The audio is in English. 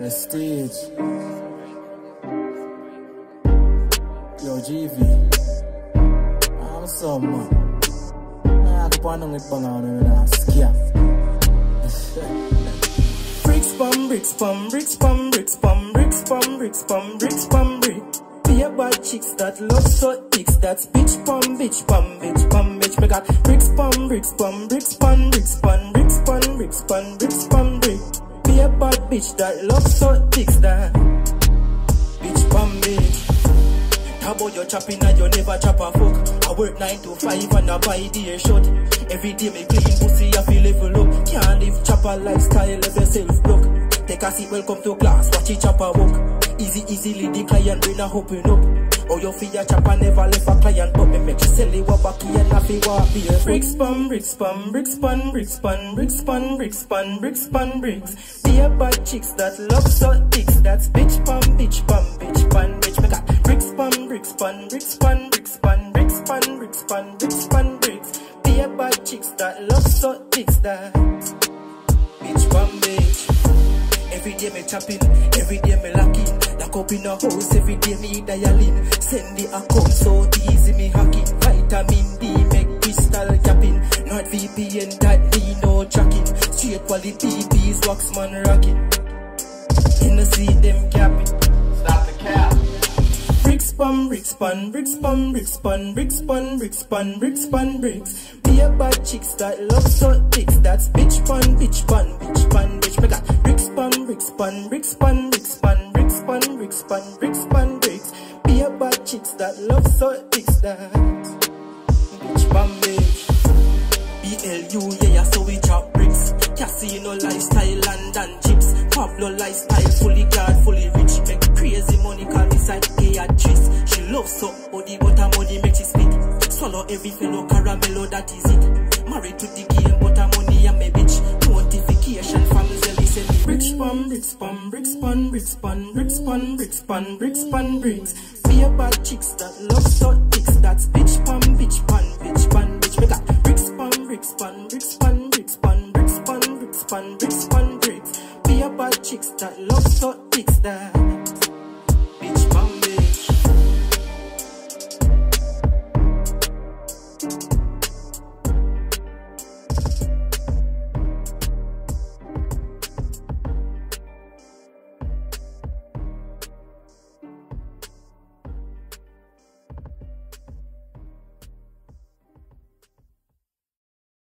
The stage. Yo, GV. I'm some man. Nah, ako pa nang ipangaw na na scam. Bricks pum bricks pum bricks pum bricks pum bricks pum bricks pum bricks pum bricks. Be a bad chicks that love so dicks. That's bitch pum bitch pum bitch pum bitch. Me got bricks pum bricks pum bricks pum bricks pum bricks pum bricks pum bricks pum bricks. Be a bad bitch that love so dicks. That bitch pum bitch. How about your chopping and you never chop a fuck? I work 9 to 5 and I buy the shot. Every day me clean pussy, I feel level up. Can't live chopper lifestyle if yourself broke. Take a seat, welcome to class, watch it chopper walk. Easy, easily the client bring a hoping up. Oh, your fee a chopper never left a client, but me make you sell it what back here and I feel what be a bricks spun, bricks spun, bricks spun, bricks spun, bricks spun, bricks spun, bricks spun, bricks. Be a bad chicks that love so dicks, that's bitch pun, bitch pun, bitch pun, bitch. Me got bricks spun, bricks spun, bricks spun, bricks spun, bricks spun, bricks spun, bricks spun, bricks. Be a bad chicks that love so dicks, that bitch pun, bitch. Every day me chopping, every day me locking. Lock up in a house, every day me dialing. Send the account so easy me tracking. Quality bees, wax man rocking. In the see them capping. Stop the cap. Bricks pun, bricks pun, bricks pun, bricks pun, bricks pun, bricks pun, bricks pun, bricks. Be a bad chicks that love so dicks. That's bitch pun, bitch pun, bitch pun, bitch. Me got bricks pun, bricks pun, bricks pun, bricks pun, bricks pun, bricks pun, bricks pun, bricks. Be a bad chicks that love so dicks. That bitch pun, bitch. BLU, yeah, yeah, Casino lifestyle, London chips. Pablo lifestyle, fully guard, fully rich. Make crazy money, call me side Beatrice. She loves so body, but her money makes she spit. Swallow every fellow caramelo, that is it. Married to the game, but her money and me bitch. Notification from Zelly send me bricks pun, bricks pun, bricks pun, bricks pun, bricks pun, bricks pun, bricks pun, bricks. Be a bad chicks that love so dicks. That's bitch pun, bitch pun, bricks. Be a bad chicks that love so dicks. That